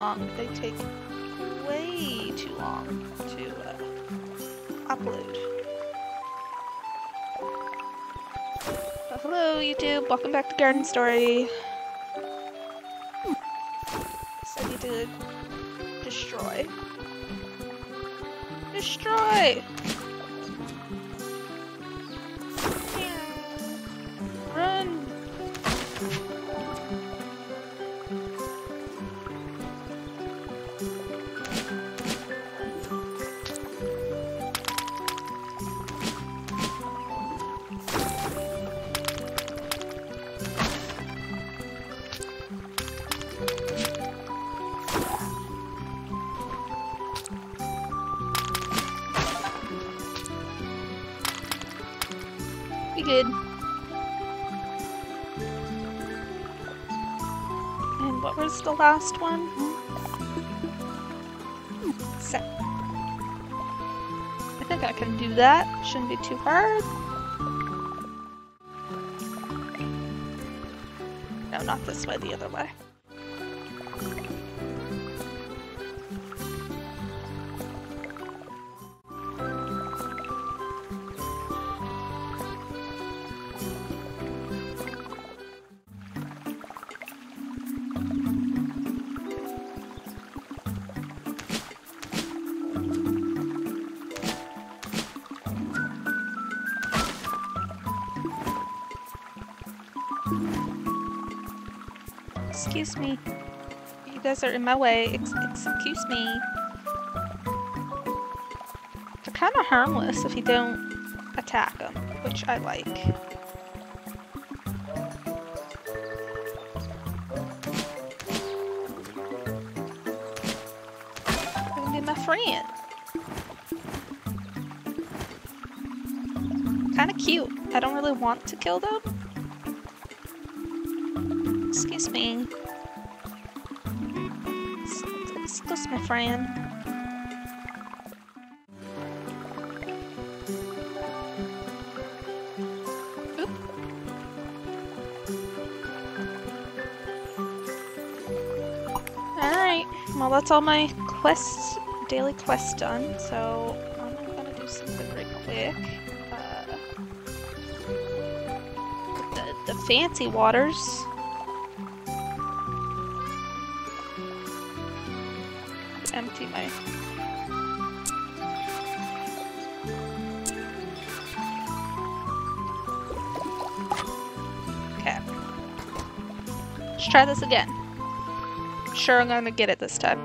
long. They take way too long to uh, upload. Hello, YouTube. Welcome back to Garden Story. So destroy. Destroy! One? I think I can do that. Shouldn't be too hard. No, not this way, the other way. Me. You guys are in my way. Ex excuse me. They're kind of harmless if you don't attack them, which I like. Gonna be my friend. Kind of cute. I don't really want to kill them. Excuse me. Me, friend. Alright, well that's all my quests, daily quests done, so I'm gonna do something real quick. Uh, the, the fancy waters. Try this again. I'm sure I'm gonna get it this time.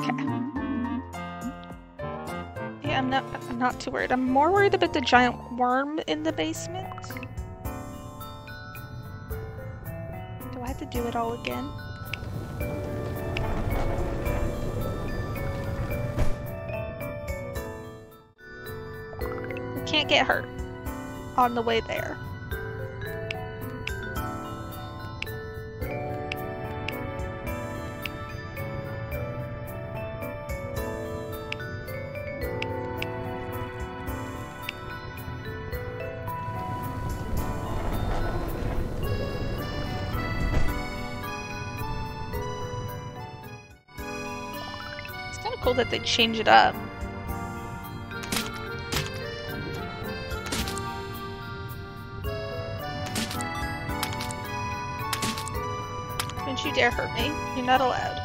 Okay. Yeah, I'm not I'm not too worried. I'm more worried about the giant worm in the basement. Do I have to do it all again? Get hurt on the way there. It's kind of cool that they change it up. Not allowed.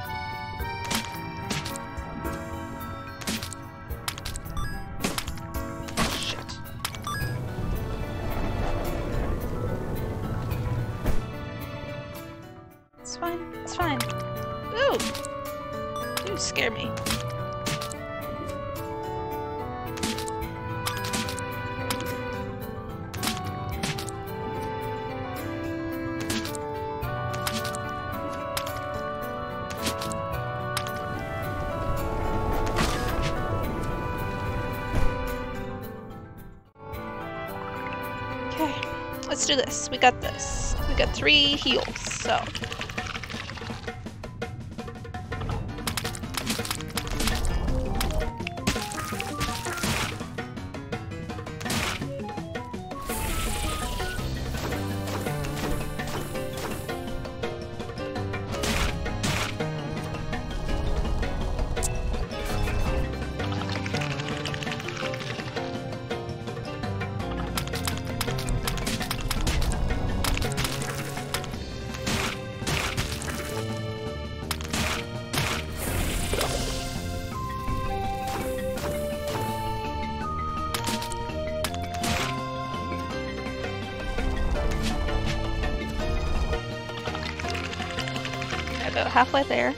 Halfway there.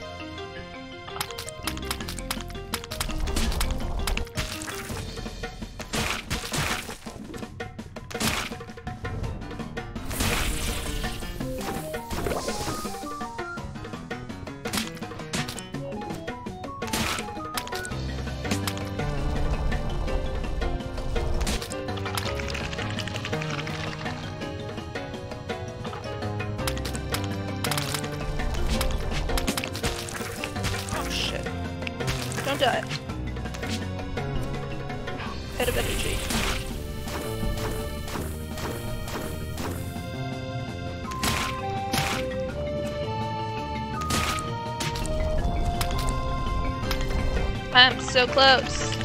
So close.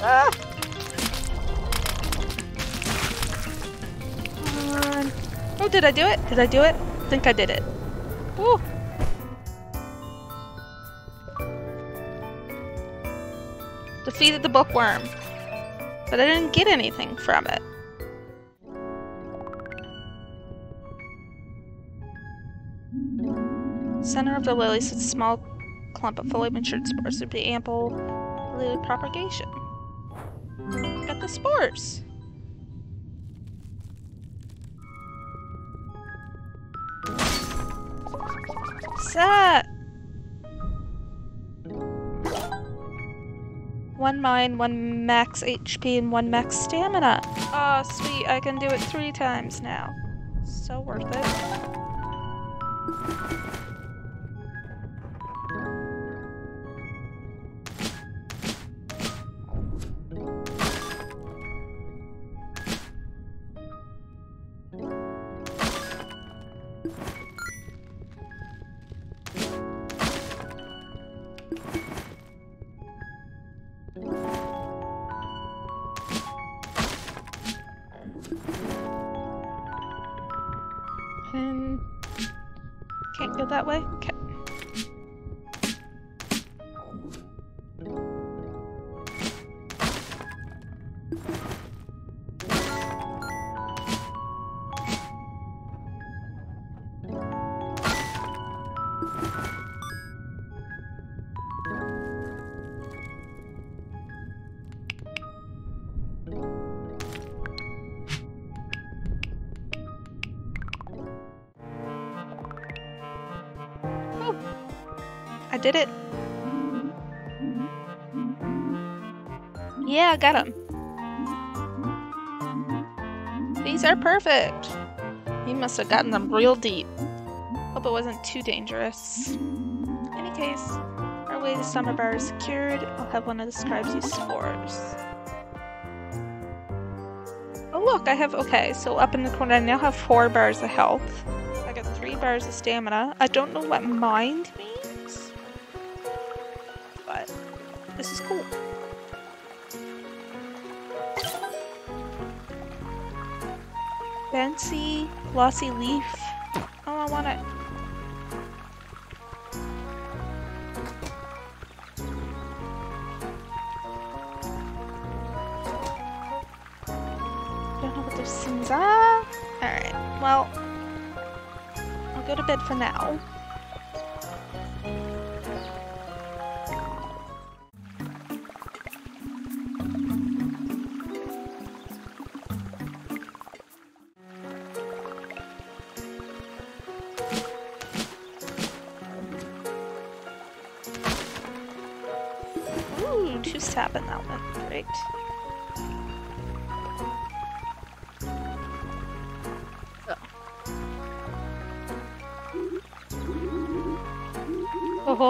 Ah! Oh, did I do it? Did I do it? I think I did it. Woo! Defeated the bookworm. But I didn't get anything from it. The lily sits a small clump of fully matured spores would be ample lily propagation. Got the spores. That? One mine, one max HP, and one max stamina. Oh, sweet. I can do it three times now. So worth it. Got him. These are perfect. He must have gotten them real deep. Hope it wasn't too dangerous. In any case, our way to summer bar is secured. I'll have one of the scribes use spores. Oh look, I have okay, so up in the corner I now have four bars of health. I got three bars of stamina. I don't know what mind means. But this is cool. Fancy glossy leaf. Oh, I want it. Don't know what those things are. Alright, well, I'll go to bed for now.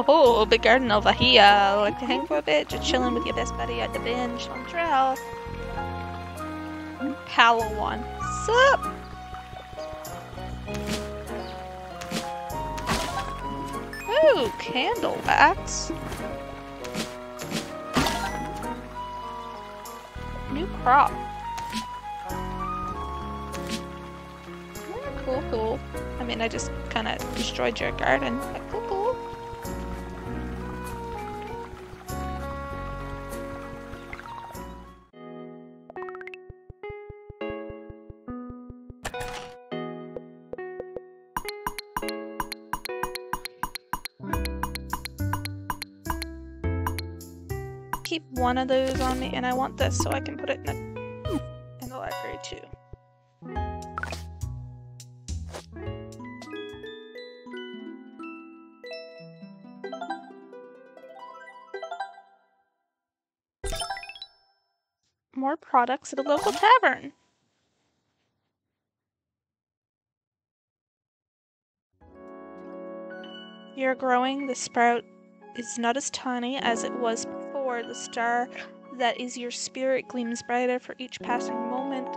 Ho ho, big garden over here. Like to hang for a bit, just chilling with your best buddy at the bench on trail. Palawan. Sup? Ooh, candle wax. New crop. Hmm, cool, cool. I mean, I just kind of destroyed your garden. Cool, of those on me, and I want this so I can put it in the, in the library too. More products at a local tavern. You're growing. The sprout is not as tiny as it was The star that is your spirit gleams brighter for each passing moment.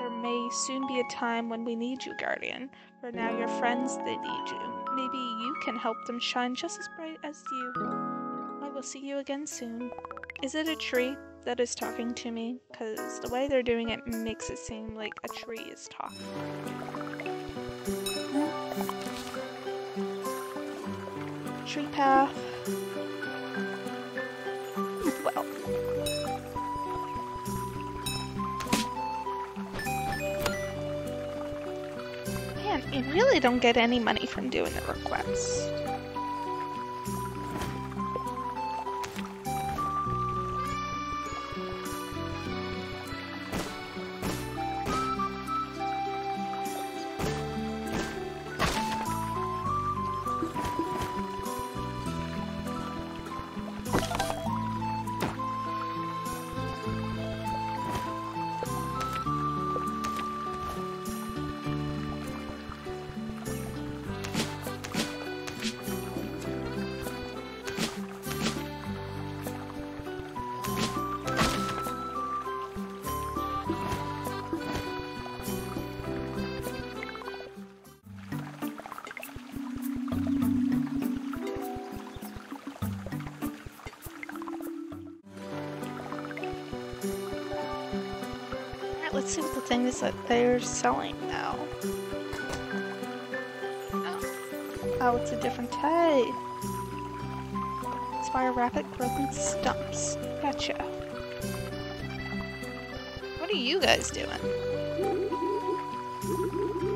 There may soon be a time when we need you, Guardian. For now, your friends, they need you. Maybe you can help them shine just as bright as you. I will see you again soon. Is it a tree that is talking to me? Because the way they're doing it makes it seem like a tree is talking. Tree path. Man, you really don't get any money from doing the request. Let's see what the thing is that they're selling now. Oh, oh it's a different type. Inspire rapid growth in stumps. Gotcha. What are you guys doing?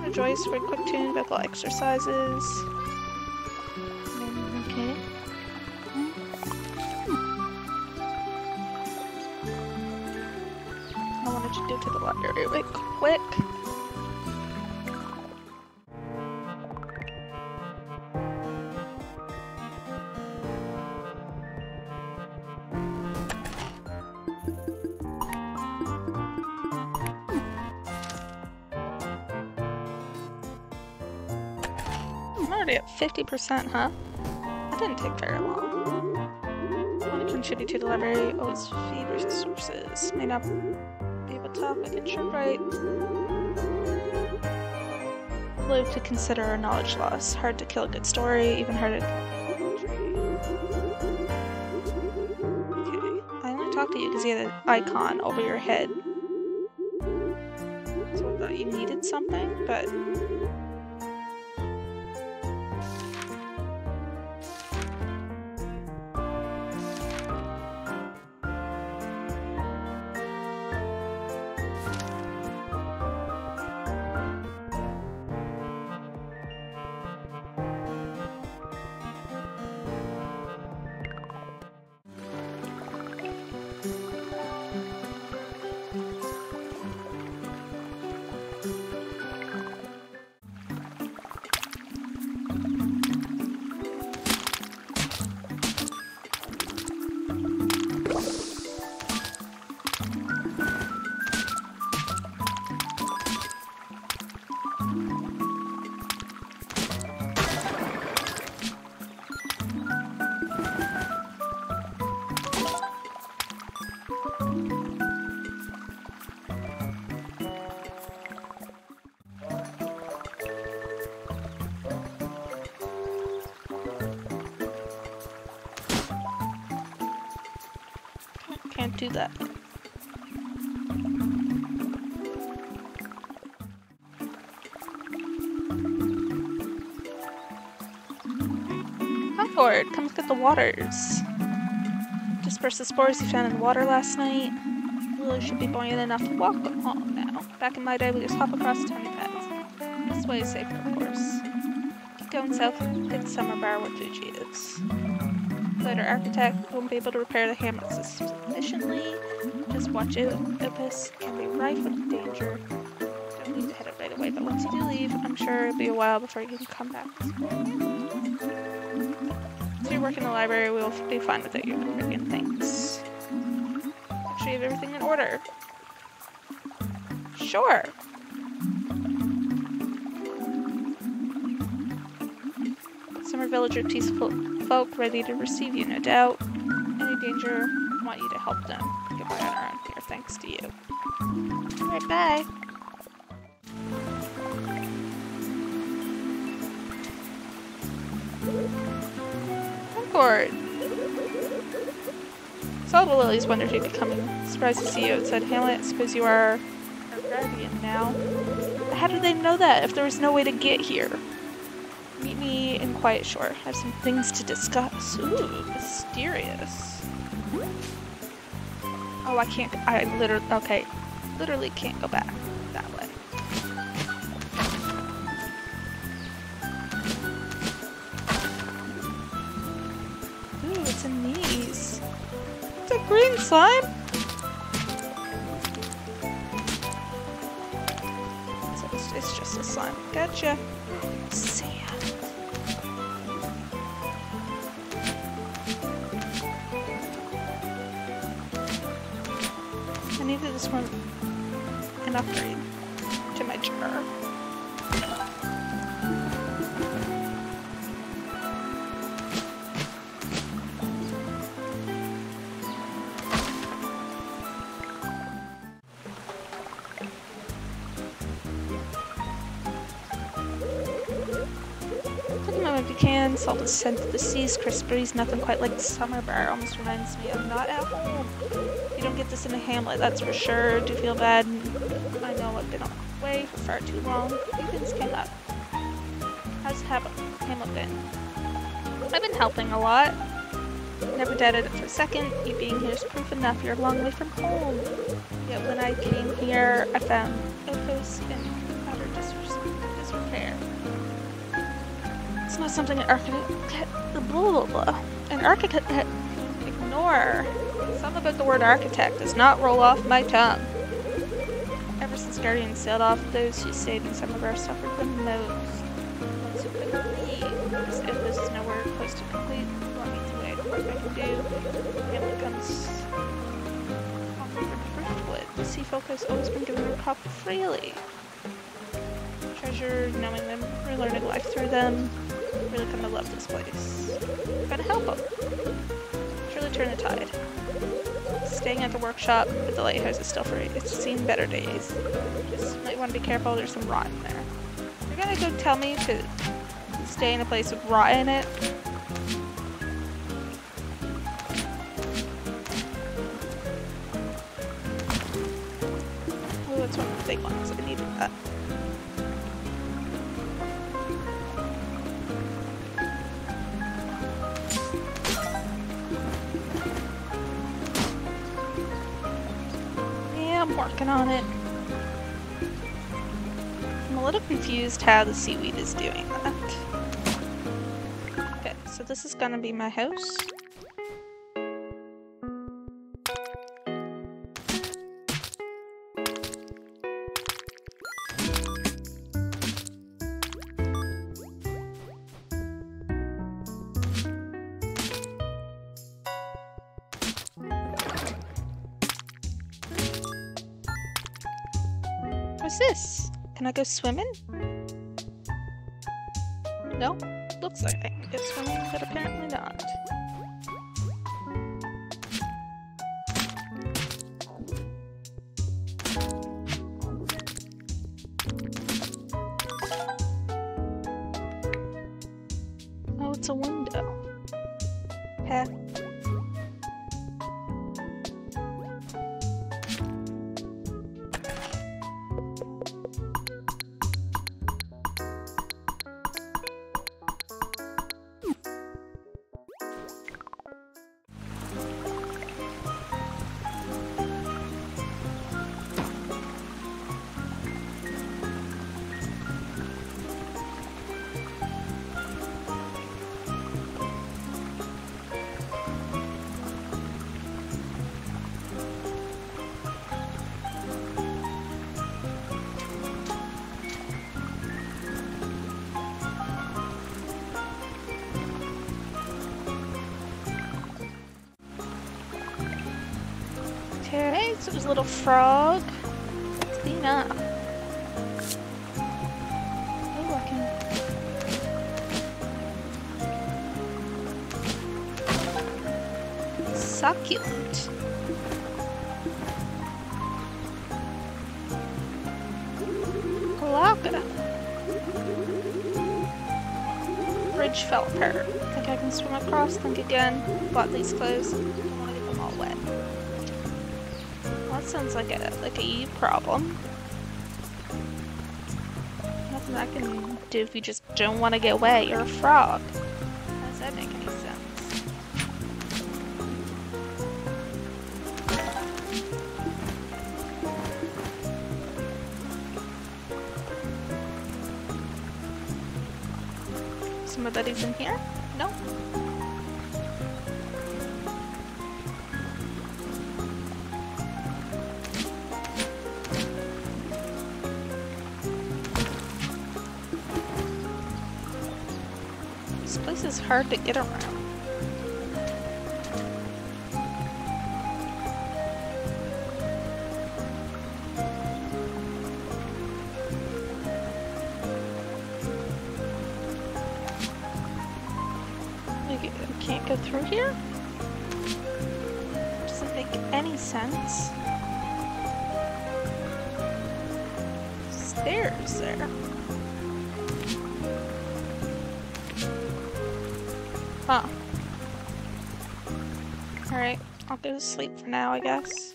Rejoice for quick tune vocal exercises. To go to the library real quick. I'm already at 50%, huh? That didn't take very long. Contribute to the library? Always feed resources. May not be able to I can sure write. Live to consider a knowledge loss. Hard to kill a good story, even harder Okay. I only talk to you because you had an icon over your head. Do that. Come come look at the waters. Disperse the spores you found in the water last night. Lily should be buoyant enough to walk along now. Back in my day, we just hop across the tiny paths. This way is safer, of course. Keep going south, get Summer Bar where Fuji is. Later architect won't be able to repair the hammocks efficiently. Mm-hmm. Just watch out. Opus can be rife with danger. Don't need to head out right away, but once you do leave, I'm sure it'll be a while before you can come back. Mm-hmm. If you work in the library, we'll be fine without you. Again, thanks. Make sure you have everything in order. Sure. Summer village are peaceful folk ready to receive you, no doubt. Any danger, to help them. Goodbye on our own here, thanks to you. Alright, bye. Concord! Saw the lilies wondered who'd be coming. Surprised to see you, it said Hamlet. Suppose you are our guardian now. How did they know that if there was no way to get here? Meet me in Quiet Shore. I have some things to discuss. Ooh, mysterious. Oh, I can't. I literally. Okay. Literally can't go back that way. Ooh, it's in these. It's a green slime. Scent of the seas, crisp breeze, nothing quite like the summer bar. Almost reminds me of not at home. You don't get this in a hamlet, that's for sure. Do feel bad. I know I've been away for far too long. Few things came up. How's Ham- Hamlet been? I've been helping a lot. Never doubted it for a second. You being here is proof enough you're a long way from home. Yet when I came here, I found Opus in utter disrepair. It's not something an architect blah, blah, blah. an architect ignore. Something about the word architect does not roll off my tongue. Ever since Guardian sailed off, those who stayed in Summerbar suffered the most. Ones who leave. If this is nowhere close to complete, want me wait what I can do. Comes often from Driftwood. The sea folk has always been given their cup freely. Treasure knowing them, relearning life through them. Really come to love this place. Gotta help them. Surely turn the tide. Staying at the workshop, but the lighthouse is still free. It's seen better days. Just might want to be careful, there's some rot in there. You're gonna go tell me to stay in a place with rot in it? How the seaweed is doing that. Okay, so this is gonna be my house. What's this? Can I go swimming? No? Looks like I can go swimming, but apparently not. Frog. Clean up. Good looking. Succulent. Glauca. Bridge fell apart. Think I can swim across? Think again. Bought these clothes. Sounds like a like a you problem. Nothing I can do if you just don't want to get wet. You're a frog. Does that make any sense? Some of that is in here? No? Hard to get around. For now, I guess.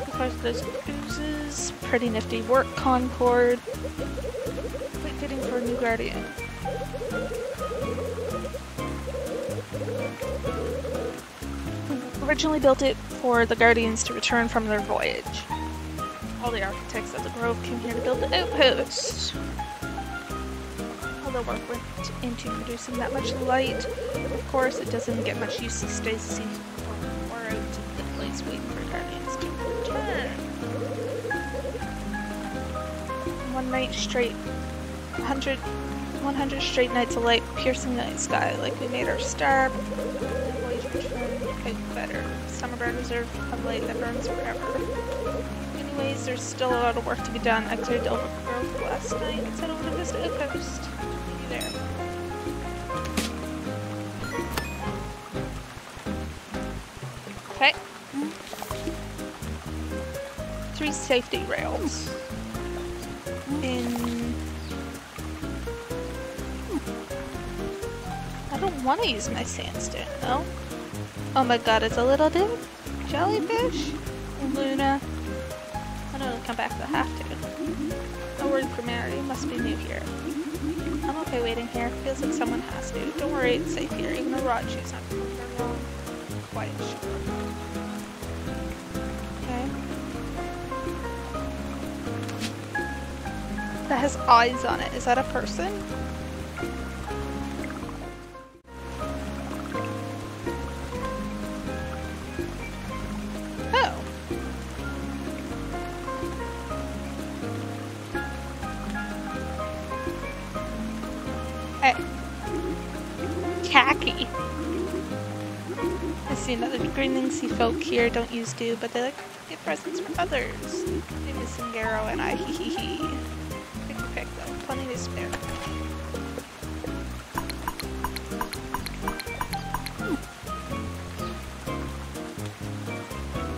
Of course, those oozes. Pretty nifty work, Concord. Wait, fitting for a new guardian. Hmm, originally built it for the Guardians to return from their voyage. All the architects of the Grove came here to build the outpost. The work went into producing that much light. Of course, it doesn't get much use these days night straight, 100, 100 straight nights of light piercing the night sky like we made our star. Voyage returned out better. Summerbird Reserve of light that burns forever. Anyways, there's still a lot of work to be done. The overgrowth last night. Let's head over to Vista Outpost. See you there. Okay. Three safety rails. Don't want to use my sandstone though. Oh my god, it's a little dude? Jellyfish? Luna. I know it'll come back if I have to. No word for Mary, must be new here. I'm okay waiting here. Feels like someone has to. Don't worry, it's safe here. Even a rod shoe's not long. Quite sure. Okay. That has eyes on it. Is that a person? Hey. Khaki. I see another greenling sea folk here don't use do, but they like to get presents for others. Maybe Singaro and I, hee hee hee. Pick a pick though, plenty to spare.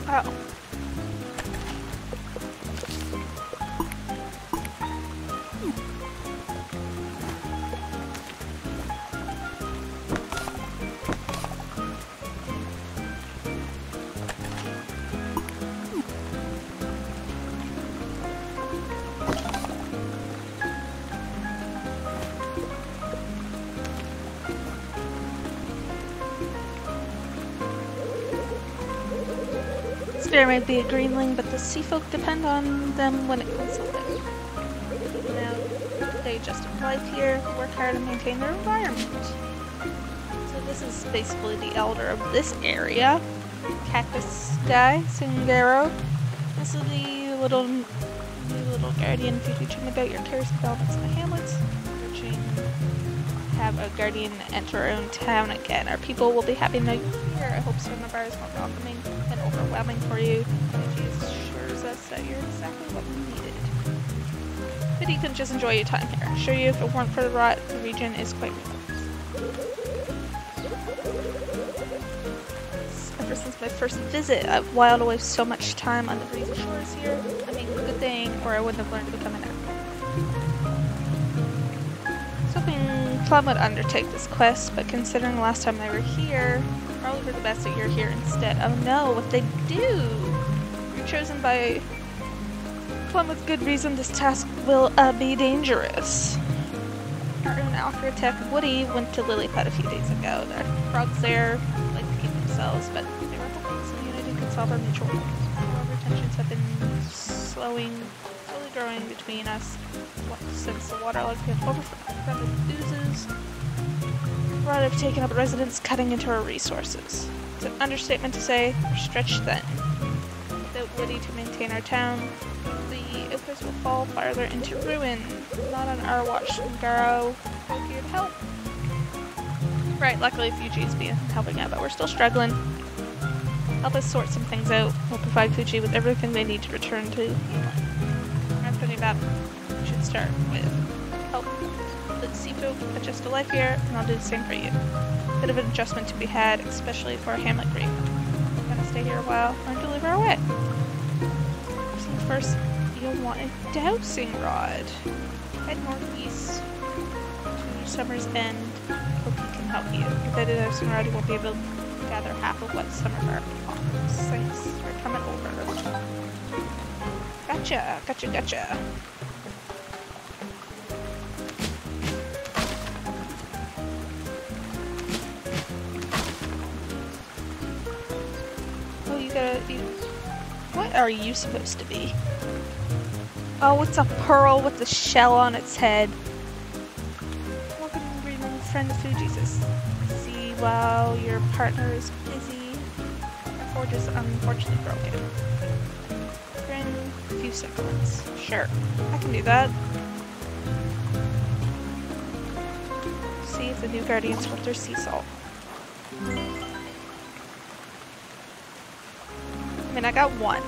Oh. There might be a greenling, but the sea folk depend on them when it comes to living. Now, they just live here, work hard, and maintain their environment. So this is basically the elder of this area. Cactus guy, Singaro. This is the little the little guardian if you teaching about your cares, developments, and hamlets. Approaching have a guardian enter our own town again. Our people will be happy to know here. I hope Summerbar is more welcoming overwhelming for you. Energy assures us that you're exactly what we needed. But you can just enjoy your time here. I assure you, if it weren't for the rot, the region is quite relaxed. Ever since my first visit, I've whiled away so much time on the breezy shores here. I mean, good thing, or I wouldn't have learned to become an actor. Hoping Plum would undertake this quest, but considering the last time they were here, for the best that you're here instead. Oh no, what they do? You're chosen by Plum with good reason this task will uh, be dangerous. Our own architect Woody went to Lilypad a few days ago. There are frogs there, like to keep themselves, but they were hoping some unity could solve our mutual. However, tensions have been slowing, slowly growing between us since the water has been overrun with oozes. Rot have taken up residence, cutting into our resources. It's an understatement to say we're stretched thin. Without Woody to maintain our town, the Opus will fall farther into ruin. Not on our watch. We're here to help. Right, luckily Fuji's been helping out, but we're still struggling. Help us sort some things out. We'll provide Fuji with everything they need to return to. After battle, we should start with folk adjust to life here, and I'll do the same for you. Bit of an adjustment to be had, especially for a Hamlet Green. We're gonna stay here a while, learn to live our way. First first, you'll want a dowsing rod. Head northeast to Summer's End. Hope he can help you. Without a dowsing rod, you won't be able to gather half of what Summer offers. Thanks for coming over. Gotcha, gotcha, gotcha. Are you supposed to be? Oh, it's a pearl with a shell on its head. Welcome, greenling friend of Jesus. See, while your partner is busy, our forge is unfortunately broken. In a few seconds. Sure, I can do that. See if the new guardians want their sea salt. I mean, I got one.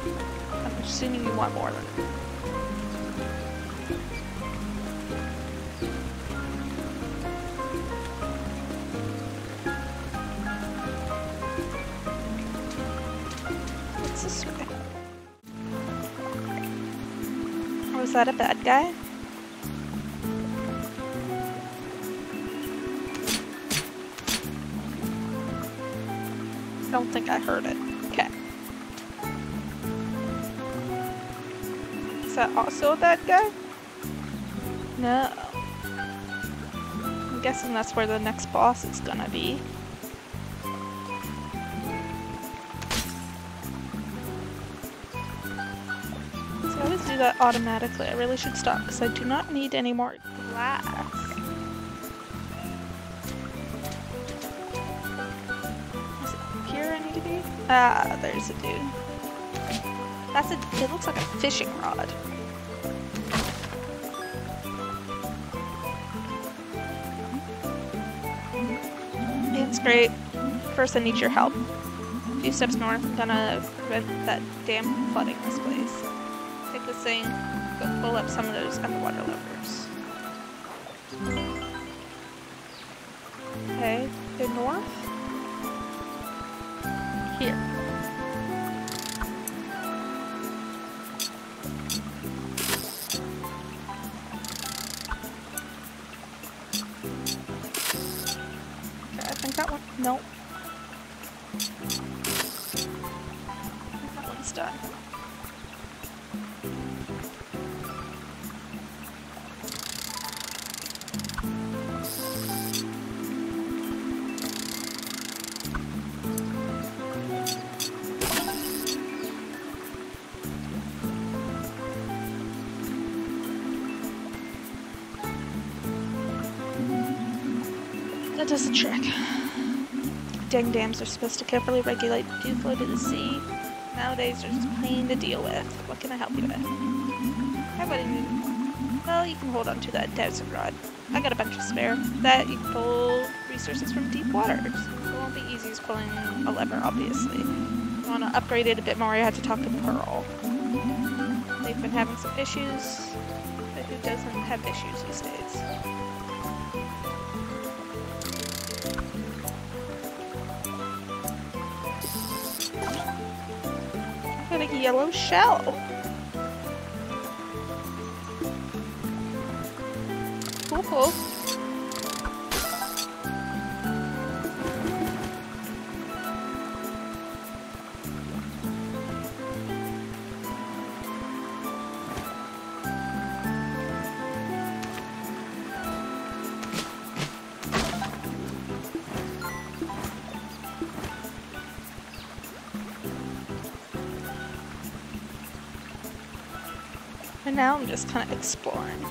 I'm assuming you want more than that. What's this way? Was oh, that a bad guy? I don't think I heard it. That also bad guy? No. I'm guessing that's where the next boss is gonna be. So I always do that automatically. I really should stop because I do not need any more glass. Is it here I need to be? Ah, there's a dude. That's a. It looks like a fishing rod. It's great. First, I need your help. A few steps north, gonna prevent that damn flooding this place. Take this thing, go pull up some of those underwater levers. Okay, go north. That does the trick. Dang dams are supposed to carefully regulate dew flow to the sea. Nowadays, they're just plain to deal with. What can I help you with? How about you? Well, you can hold on to that dowsing rod. I got a bunch of spare. That you can pull resources from deep waters. It won't be easy as pulling a lever, obviously. You want to upgrade it a bit more, I have to talk to Pearl. They've been having some issues, but who doesn't have issues these days? Yellow shell. And now I'm just kind of exploring.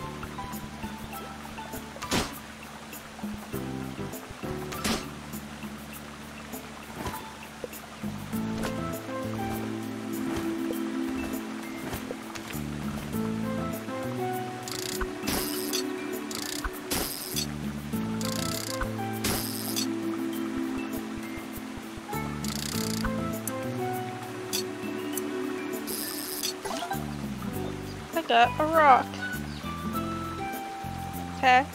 I a rock. Okay.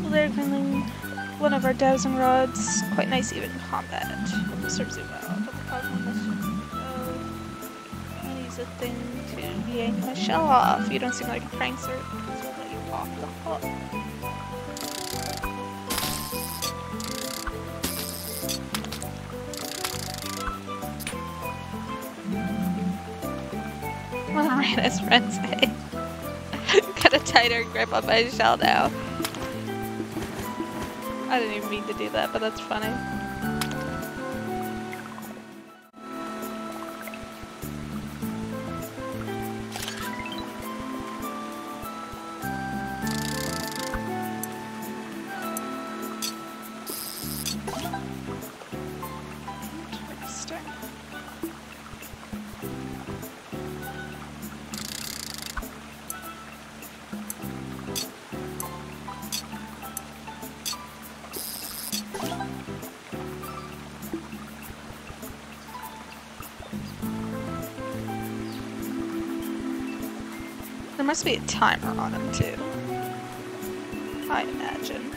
Well, they're kindling one of our dowsing rods. Quite nice even in combat. Serves you well. But the problem is just, uh, I use a thing to yank my shell off. You don't seem like a prankster. So I'll let you off the hook. His friends say. Got a tighter grip on my shell now. I didn't even mean to do that, but that's funny. There must be a timer on them too. I imagine.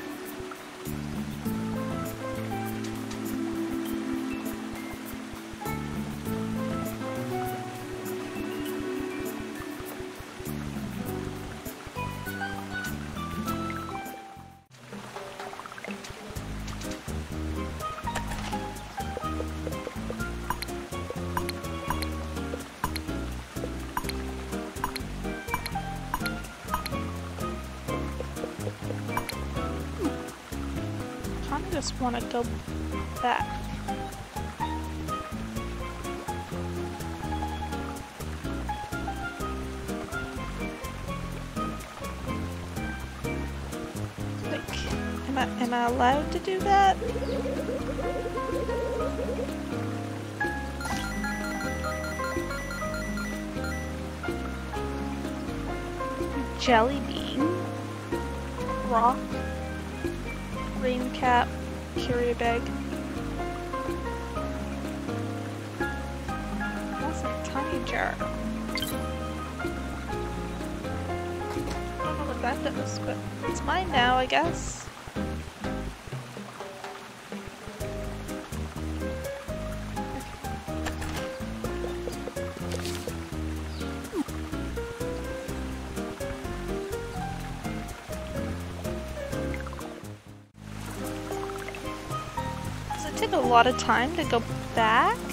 Want to go back. Like, am I, am I allowed to do that? Jelly bean. Rock. Rain cap, curio bag. That's a tiny jar. I don't know what that does, but it's mine now, I guess. Lot of time to go back?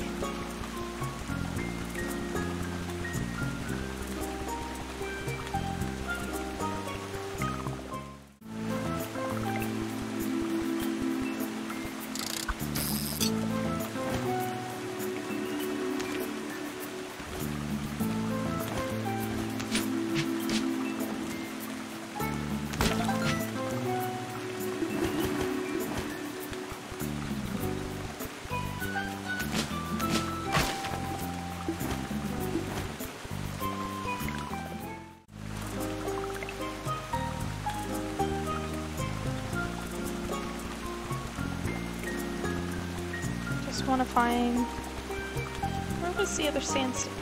Want to find... Where was the other sandstone?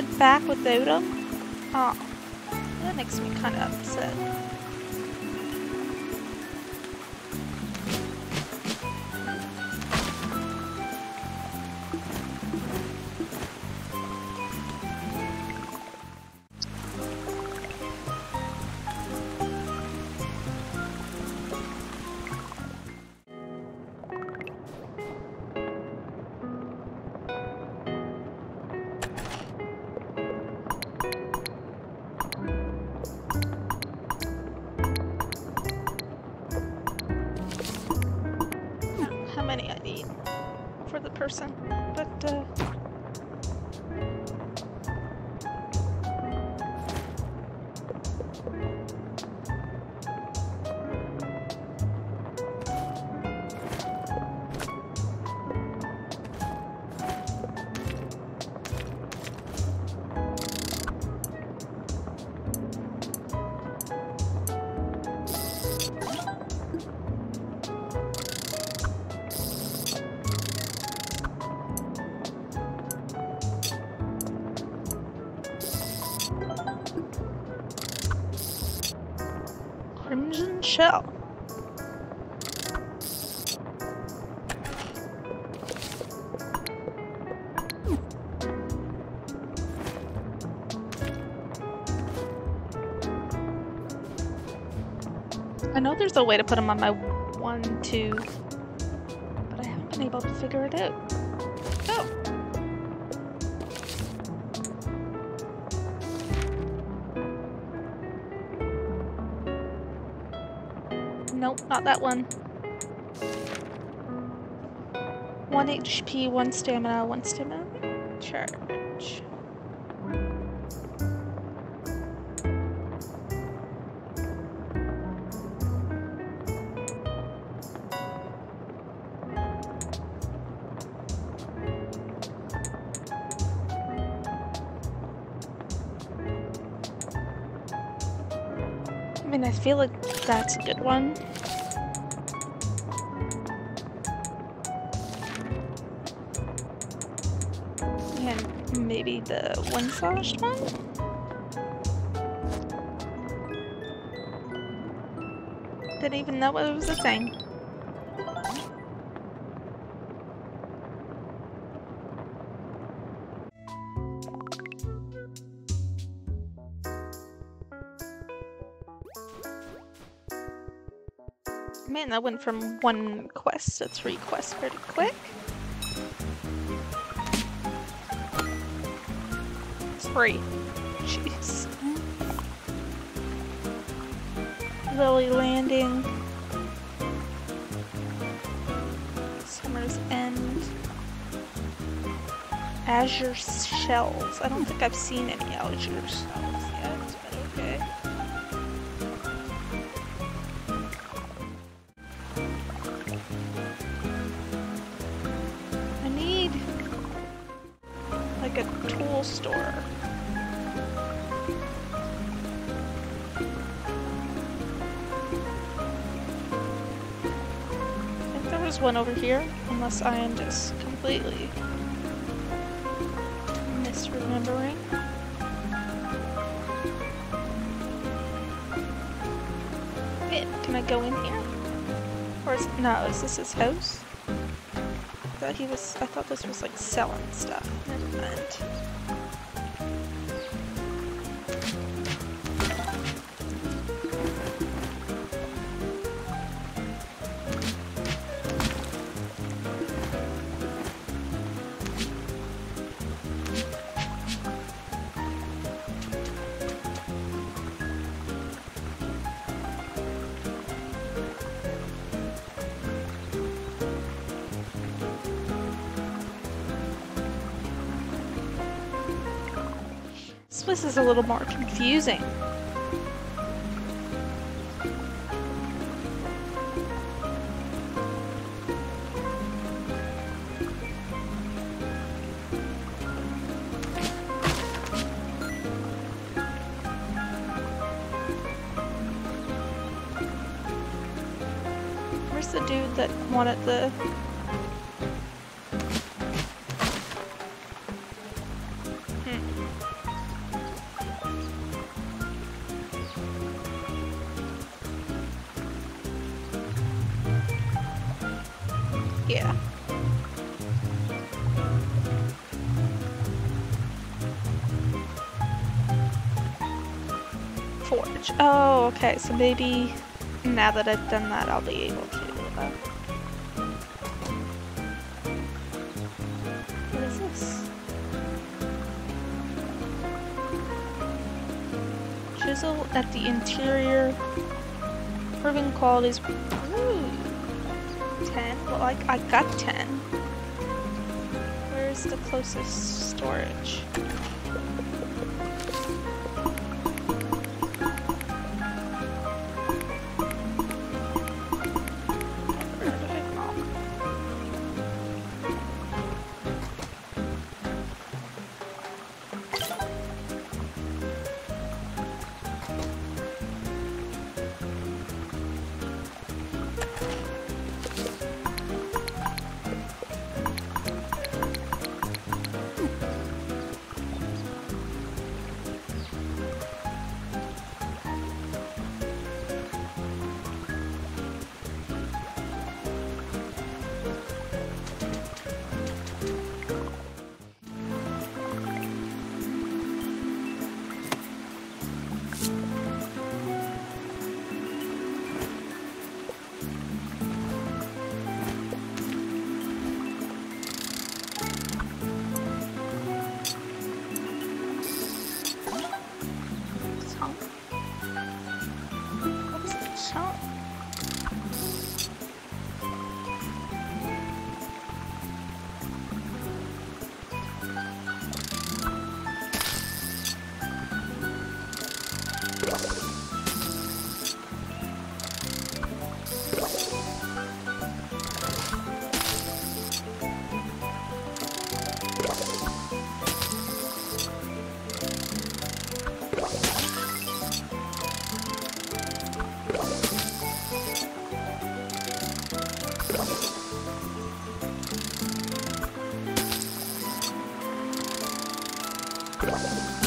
Head back without him. Oh, that makes me kind of upset. I know there's a way to put them on my one, two, but I haven't been able to figure it out. Not that one. One HP, one stamina, one stamina. Charge. I mean, I feel like that's a good one. The one slash one? Didn't even know it was a thing. Man, that went from one quest to three quests pretty quick. Three. Jeez. Lily Landing. Summer's End. Azure Shells. I don't think I've seen any Azure one over here, unless I am just completely misremembering. Wait, can I go in here? Or is no, is this his house? I thought he was I thought this was like selling stuff. Never mind. This is a little more confusing. Where's the dude that wanted the okay. So maybe now that I've done that, I'll be able to. Uh... What is this? Chisel at the interior. Proving qualities. Ooh. 10? Well, I, I got 10. Where's the closest storage? Wasn't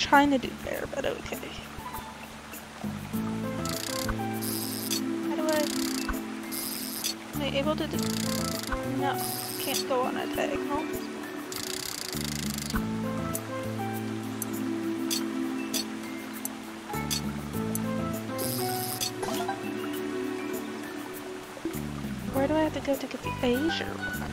trying to do there, but okay. How do I... Am I able to do... No, can't go on a diagonal. Where do I have to go to get the Azure ones?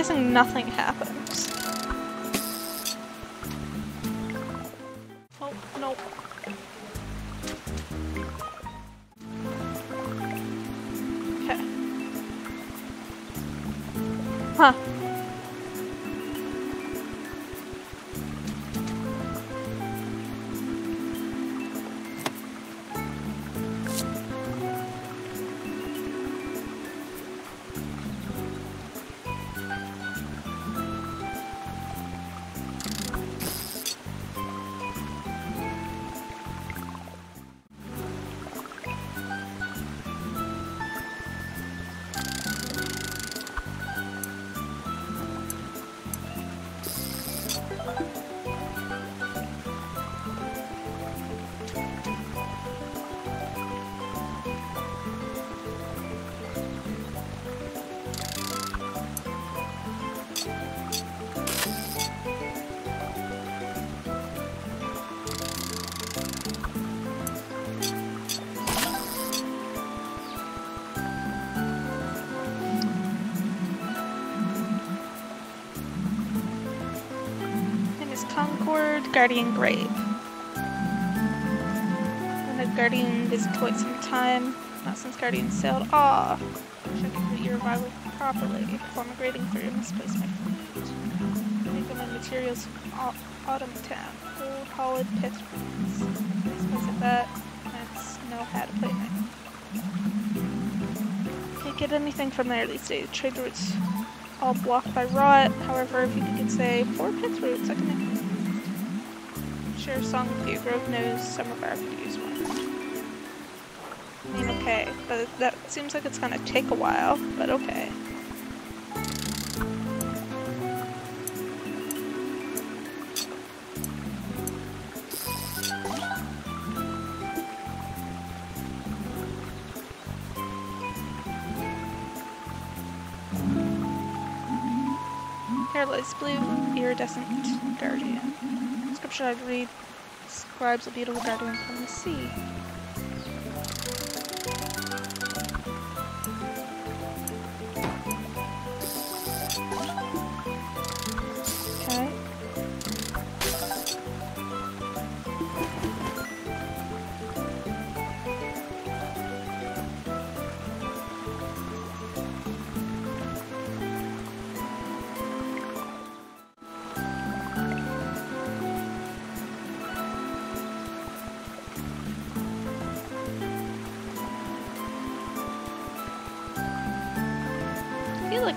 Guessing nothing happens. Guardian Grave. When a guardian visit twice some time, not since guardian sailed. Ah, wish I could complete your revival properly. Perform a grading for your food. Make them in materials from Au- Autumn Town. Old Holland pit rooms. Visit that. Let's know how to play it. Can't get anything from there these days. Trade routes all blocked by rot. However, if you could say four pith roots, I can a song you. Grove knows some of our one. I mean, okay, but that seems like it's gonna take a while, but okay. Hairless blue, iridescent guardian. Description I'd read describes a beautiful guardian from the sea.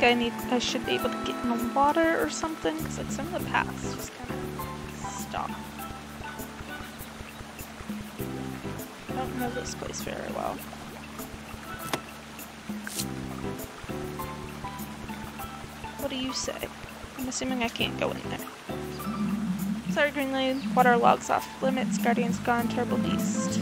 I need, I should be able to get in the water or something, because some of the paths just kind of stop. I don't know this place very well. What do you say? I'm assuming I can't go in there. Sorry, greenling. Water logs off limits. Guardian's gone. Terrible beast.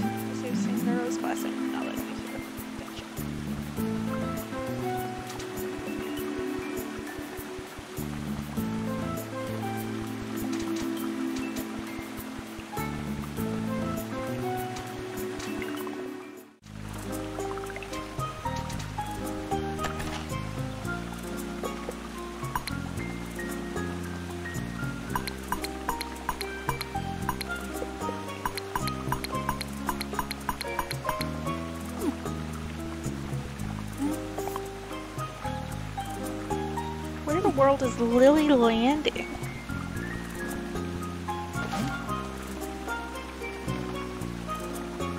In the world is Lily landing?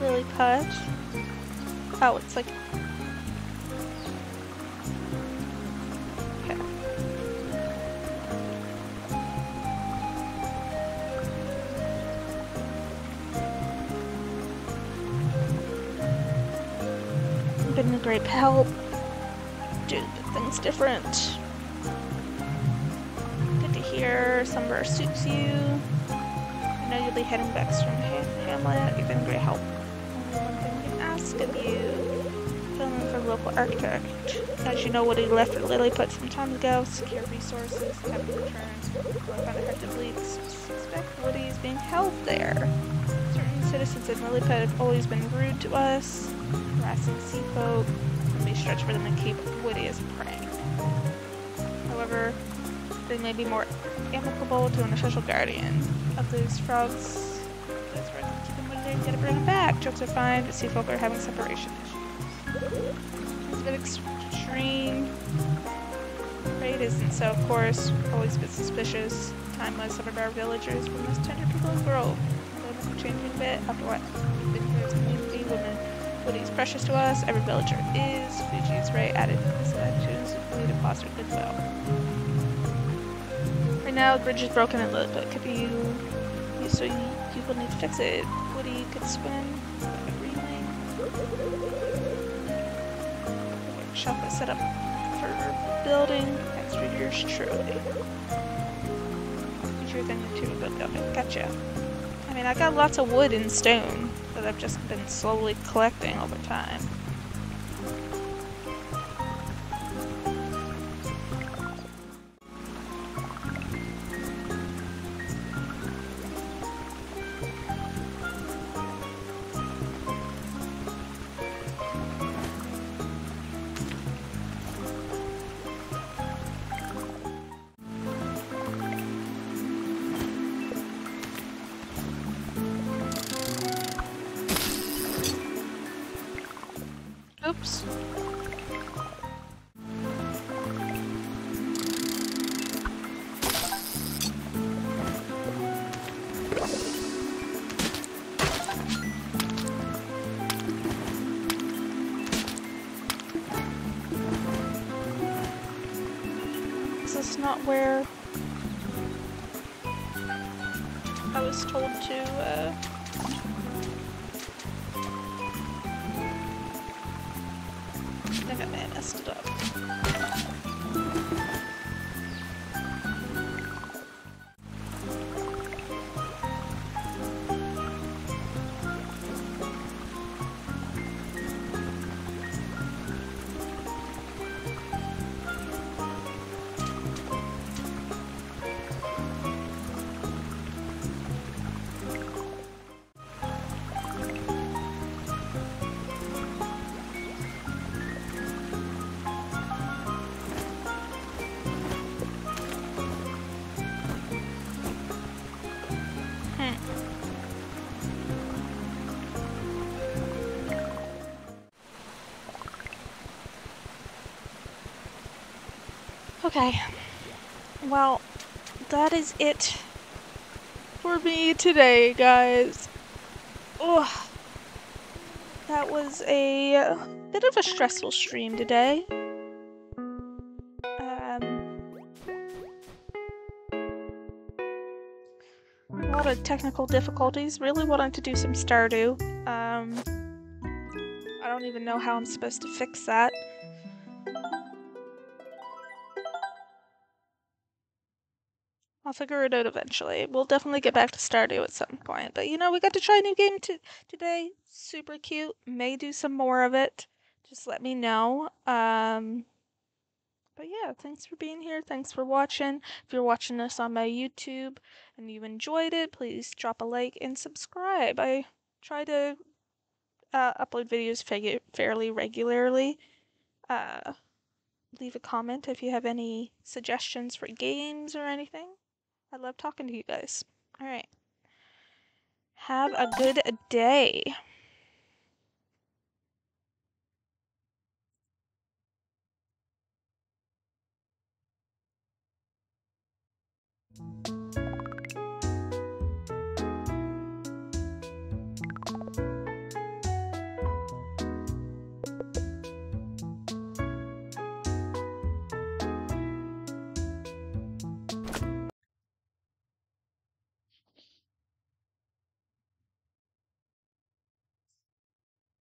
Lilliput. Oh, it's like... Okay. Been a great help. Do things different. Hear. Summer suits you. I know you'll be heading back to Hamlet. You've been great help One thing we ask of you. Filling for local architect. As you know, what he left for Lily Lilliput some time ago. Secure resources, have returns. Work on effectively suspect Woody is being held there. Certain citizens in Lilliput have always been rude to us, harassing sea folk. May stretch for them to keep Woody as prey. However, they may be more amicable to an official guardian of these frogs gotta bring them back. Jokes are fine, but sea folk are having separation issues. It's a bit extreme. Trade isn't so, of course. Always a bit suspicious. Timeless, some of our villagers were most tender people in Grove. They're changing a bit after what we've been here as community. Women, Woody's precious to us. Every villager is. Fuji's Ray added his actions really to foster goodwill. Right now, the bridge is broken and lit, but could be so you, people need to fix it. Woody could swim, like a. Shop is set up for building. Thanks for yours truly. Future than you two build building. Gotcha. I mean, I got lots of wood and stone that I've just been slowly collecting over time. Okay. Well, that is it for me today, guys. Oh, that was a bit of a stressful stream today. Um, a lot of technical difficulties. Really wanted to do some Stardew. Um, I don't even know how I'm supposed to fix that. I'll figure it out eventually. We'll definitely get back to Stardew at some point. But you know, we got to try a new game today. Super cute. May do some more of it. Just let me know. Um, but yeah, thanks for being here. Thanks for watching. If you're watching this on my YouTube and you enjoyed it, please drop a like and subscribe. I try to uh, upload videos fa fairly regularly. Uh, leave a comment if you have any suggestions for games or anything. I love talking to you guys. All right. Have a good day.